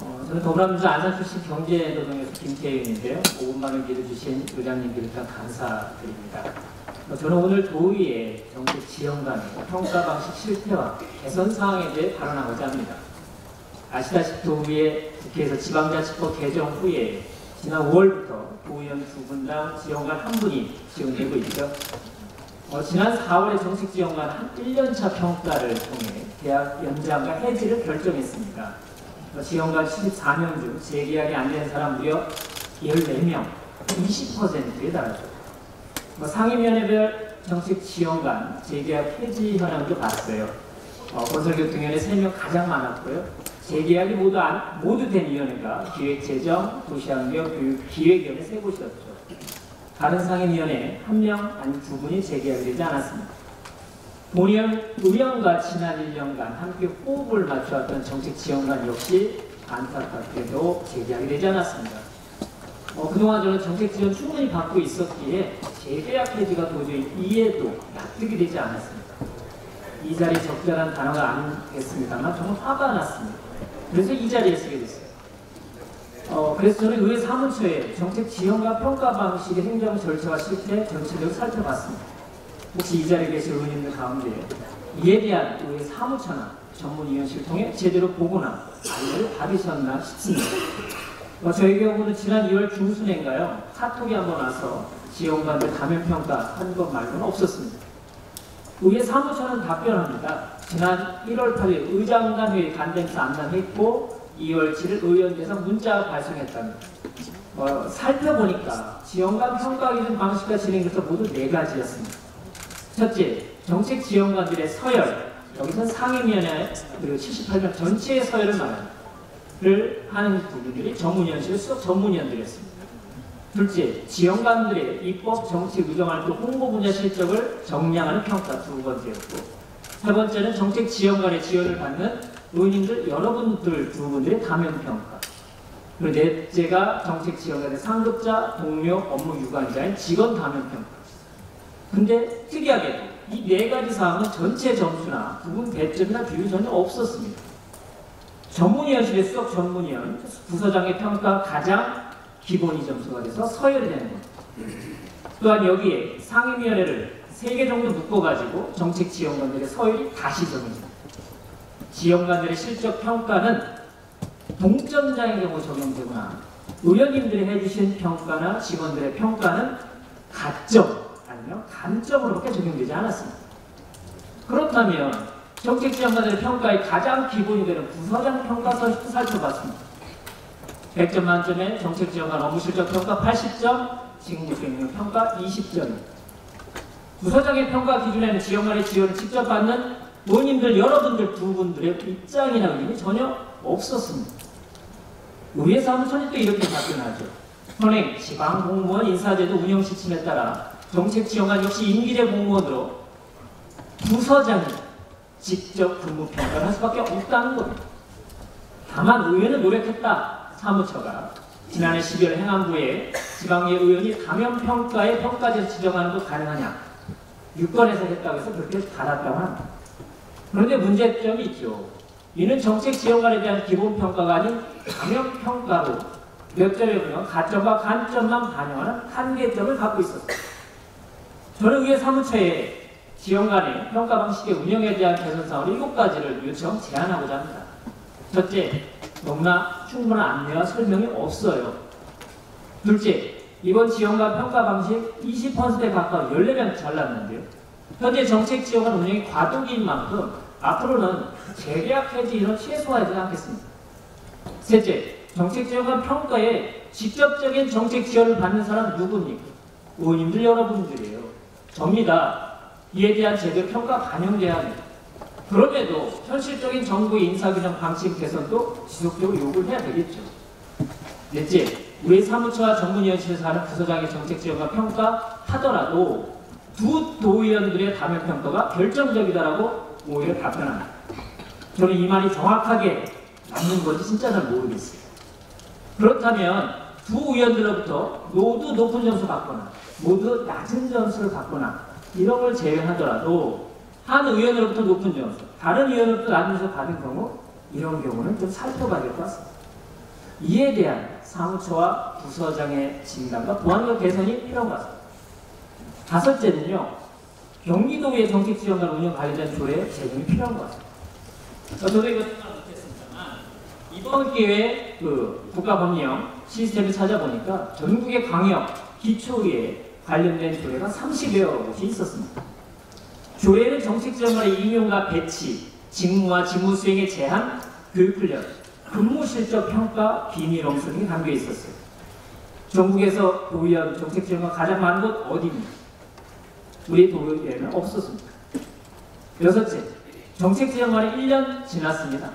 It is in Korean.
어, 저는 더불어민주당 안산 출신 경제노동에서 김태윤인데요. 5분만을 기도주신 의장님 비롯한 감사드립니다. 어, 저는 오늘 도의회 정책 지원 간의 평가 방식 실태와 개선 사항에 대해 발언하고자 합니다. 아시다시피 도의회 국회에서 지방자치법 개정 후에 지난 5월부터 도의원 두 분당 지원관 한 분이 지원되고 있죠. 어, 지난 4월에 정책 지원관 한 1년차 평가를 통해 계약 연장과 해지를 결정했습니다. 어, 지원관 14명 중 재계약이 안 된 사람 무려 14명, 20%에 달하죠. 뭐 상임위원회별 정책 지원관 재계약 해지 현황도 봤어요. 어, 건설교통위원회 3명 가장 많았고요. 재계약이 모두, 안, 모두 된 위원회가 기획재정, 도시환경, 교육, 기획위원회 세 곳이었죠. 다른 상임위원회 한 명, 아니 두 분이 재계약이 되지 않았습니다. 본의원 의원과 지난 1년간 함께 호흡을 맞춰왔던 정책 지원관 역시 안타깝게도 재계약이 되지 않았습니다. 어, 그동안 저는 정책 지원 충분히 받고 있었기에 재계약 해지가 도저히 이해도 납득이 되지 않았습니다. 이 자리 적절한 단어가 아니겠습니다만 정말 화가 났습니다. 그래서 이 자리에 서게 됐어요. 어, 그래서 저는 의회 사무처에 정책 지원과 평가 방식의 행정 절차와 실태 전체적으로 살펴봤습니다. 혹시 이 자리에 계신 의원님들 가운데 이에 대한 의회 사무처나 전문위원실 통해 제대로 보거나 안내를 받으셨나 싶습니다. 어, 저희 경우는 지난 2월 중순인가요? 카톡이 한번 와서 지원관들 감염평가 한 것 말고는 없었습니다. 의회 사무처는 답변합니다. 지난 1월 8일 의장단 회의 간담사 안남했고 2월 7일 의원대상 문자 발송했답니다. 어, 살펴보니까 지원관 평가 기준 방식과 진행부터 모두 네 가지였습니다. 첫째, 정책 지원관들의 서열, 여기서 상임위원회 그리고 78명 전체의 서열을 말합니다.를 하는 부분들이 전문위원실 수석 전문위원들이었습니다. 둘째, 지원관들의 입법, 정책, 의정활동, 홍보 분야 실적을 정량하는 평가 두 번째였고, 세 번째는 정책 지원관의 지원을 받는 의원님들 여러분들 두 분들의 감염 평가. 그리고 넷째가 정책 지원관의 상급자, 동료, 업무 유관자인 직원 감염 평가. 근데 특이하게도 이 네 가지 사항은 전체 점수나 부분 배점이나 비율이 전혀 없었습니다. 전문위원실의 수석 전문위원, 부서장의 평가 가장 기본이 점수가 돼서 서열이 되는 겁니다. 또한 여기에 상임위원회를 세개 정도 묶어가지고 정책 지원관들의 서열이 다시 정해집니다. 지원관들의 실적 평가는 동점자의 경우 적용되거나 의원님들이 해주신 평가나 직원들의 평가는 가점 아니면 감점으로밖에 적용되지 않았습니다. 그렇다면 정책 지원관들의 평가의 가장 기본이 되는 부서장 평가서식도 살펴봤습니다. 100점 만점에 정책 지원관 업무 실적 평가 80점, 직무 수행력 평가 20점입니다. 부서장의 평가 기준에는 지원관의 지원을 직접 받는 의원님들 여러분들 두 분들의 입장이나 의견이 전혀 없었습니다. 의회 사무처는 또 이렇게 답변하죠. 현행 지방 공무원 인사제도 운영 지침에 따라 정책 지원관 역시 임기제 공무원으로 부서장이 직접 근무 평가를 할 수밖에 없다는 겁니다. 다만 의회는 노력했다. 사무처가 지난해 12월 행안부에 지방의 의원이 감염 평가의 평가제를 지정하는 것 가능하냐? 유권에서 했다고 해서 그렇게 달았다고 합니다. 그런데 문제점이 있죠. 이는 정책 지원관에 대한 기본 평가가 아닌 감염 평가로 몇 점에 보면 가점과 간점만 반영하는 한계점을 갖고 있었습니다. 저는 의회 사무처에 지원관의 평가 방식의 운영에 대한 개선 사항을 7가지를 요청 제안하고자 합니다. 첫째, 너무나 충분한 안내와 설명이 없어요. 둘째, 이번 지원관 평가 방식 20%에 가까운 14명 잘랐는데요. 현재 정책 지원관 운영이 과도기인 만큼 앞으로는 재계약 해지 인원 최소화하지 않겠습니다. 셋째, 정책 지원관 평가에 직접적인 정책 지원을 받는 사람은 누굽니까? 의원님들 여러분들이에요. 접니다. 이에 대한 제도 평가 반영돼야 합니다. 그럼에도 현실적인 정부의 인사균형 방침 개선도 지속적으로 요구를 해야 되겠죠. 넷째, 우리 사무처와 전문위원실에서 하는 부서장의 정책 지원과 평가 하더라도 두 도의원들의 감염 평가가 결정적이다라고 오히려 답변합니다. 저는 이 말이 정확하게 맞는 건지 진짜 잘 모르겠어요. 그렇다면 두 의원들로부터 모두 높은 점수 받거나 모두 낮은 점수를 받거나 이런 걸 제외하더라도 한 의원으로부터 높은 점수, 다른 의원으로부터 낮은 점수 받은 경우 이런 경우는 좀 살펴봐야 될 것 같습니다. 이에 대한 사무처와 부서장의 진단과 보안력 개선이 필요한 것 같습니다. 다섯째는요, 경기도의 정책 지원과 운영 관련된 조례 제정이 필요한 것 같습니다. 어, 저도 이거 생각 못했습니다만 이번 기회에 그 국가법령 시스템을 찾아보니까 전국의 광역 기초의회 관련된 조례가 30여 곳이 있었습니다. 조례는 정책 지원관의 임용과 배치, 직무와 직무 수행의 제한, 교육 훈련, 근무 실적 평가, 비밀 엄수 등이 담겨 있었어요. 전국에서 도의원 정책 지원관 가장 많은 곳 어디입니까? 우리 도의회는 없었습니다. 여섯째, 정책 지원관이 1년 지났습니다.